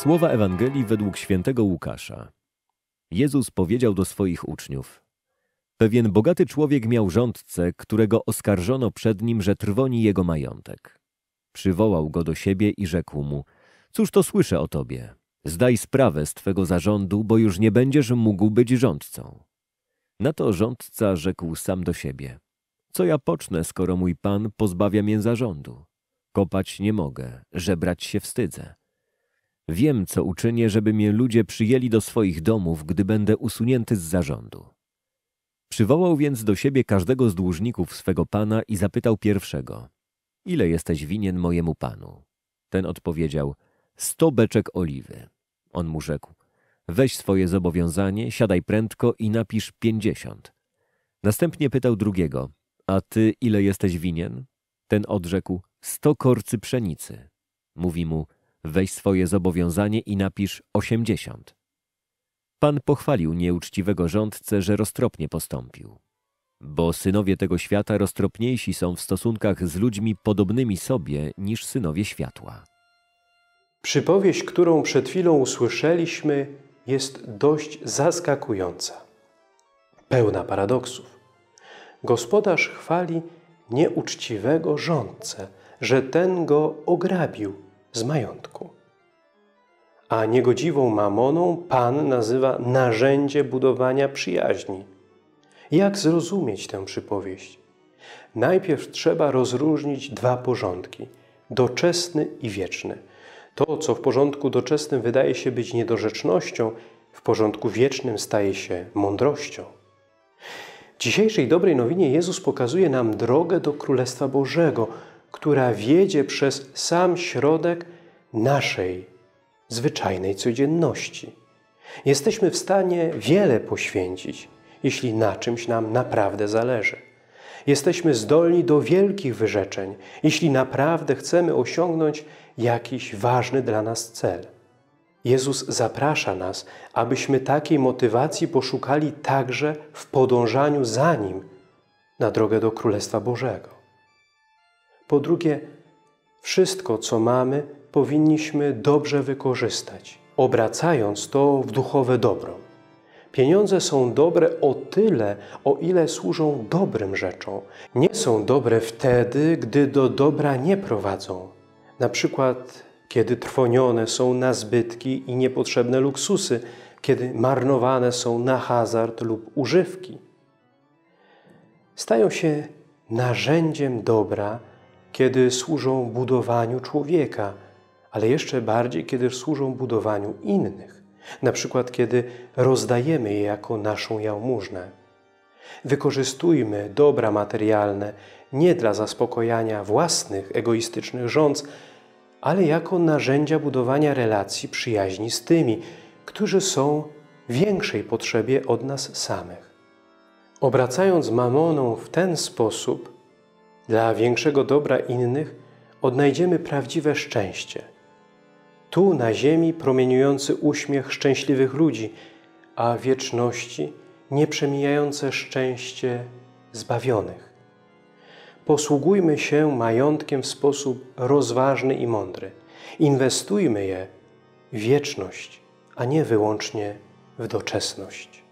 Słowa Ewangelii według świętego Łukasza. Jezus powiedział do swoich uczniów: Pewien bogaty człowiek miał rządcę, którego oskarżono przed nim, że trwoni jego majątek. Przywołał go do siebie i rzekł mu: Cóż to słyszę o tobie? Zdaj sprawę z twego zarządu, bo już nie będziesz mógł być rządcą. Na to rządca rzekł sam do siebie: Co ja pocznę, skoro mój pan pozbawia mnie zarządu? Kopać nie mogę, żebrać się wstydzę. Wiem, co uczynię, żeby mnie ludzie przyjęli do swoich domów, gdy będę usunięty z zarządu. Przywołał więc do siebie każdego z dłużników swego pana i zapytał pierwszego: Ile jesteś winien mojemu panu? Ten odpowiedział: Sto beczek oliwy. On mu rzekł: Weź swoje zobowiązanie, siadaj prędko i napisz pięćdziesiąt. Następnie pytał drugiego: A ty ile jesteś winien? Ten odrzekł: Sto korcy pszenicy. Mówi mu: Weź swoje zobowiązanie i napisz osiemdziesiąt. Pan pochwalił nieuczciwego rządcę, że roztropnie postąpił. Bo synowie tego świata roztropniejsi są w stosunkach z ludźmi podobnymi sobie niż synowie światła. Przypowieść, którą przed chwilą usłyszeliśmy, jest dość zaskakująca, pełna paradoksów. Gospodarz chwali nieuczciwego rządcę, że ten go ograbił z majątku. A niegodziwą mamoną Pan nazywa narzędzie budowania przyjaźni. Jak zrozumieć tę przypowieść? Najpierw trzeba rozróżnić dwa porządki – doczesny i wieczny. To, co w porządku doczesnym wydaje się być niedorzecznością, w porządku wiecznym staje się mądrością. W dzisiejszej dobrej nowinie Jezus pokazuje nam drogę do Królestwa Bożego – która wiedzie przez sam środek naszej zwyczajnej codzienności. Jesteśmy w stanie wiele poświęcić, jeśli na czymś nam naprawdę zależy. Jesteśmy zdolni do wielkich wyrzeczeń, jeśli naprawdę chcemy osiągnąć jakiś ważny dla nas cel. Jezus zaprasza nas, abyśmy takiej motywacji poszukali także w podążaniu za Nim na drogę do Królestwa Bożego. Po drugie, wszystko, co mamy, powinniśmy dobrze wykorzystać, obracając to w duchowe dobro. Pieniądze są dobre o tyle, o ile służą dobrym rzeczom. Nie są dobre wtedy, gdy do dobra nie prowadzą. Na przykład, kiedy trwonione są na zbytki i niepotrzebne luksusy, kiedy marnowane są na hazard lub używki. Stają się narzędziem dobra, kiedy służą budowaniu człowieka, ale jeszcze bardziej, kiedy służą budowaniu innych, na przykład kiedy rozdajemy je jako naszą jałmużnę. Wykorzystujmy dobra materialne nie dla zaspokojania własnych egoistycznych rządz, ale jako narzędzia budowania relacji przyjaźni z tymi, którzy są w większej potrzebie od nas samych. Obracając mamoną w ten sposób, dla większego dobra innych odnajdziemy prawdziwe szczęście. Tu na ziemi promieniujący uśmiech szczęśliwych ludzi, a wieczności nieprzemijające szczęście zbawionych. Posługujmy się majątkiem w sposób rozważny i mądry. Inwestujmy je w wieczność, a nie wyłącznie w doczesność.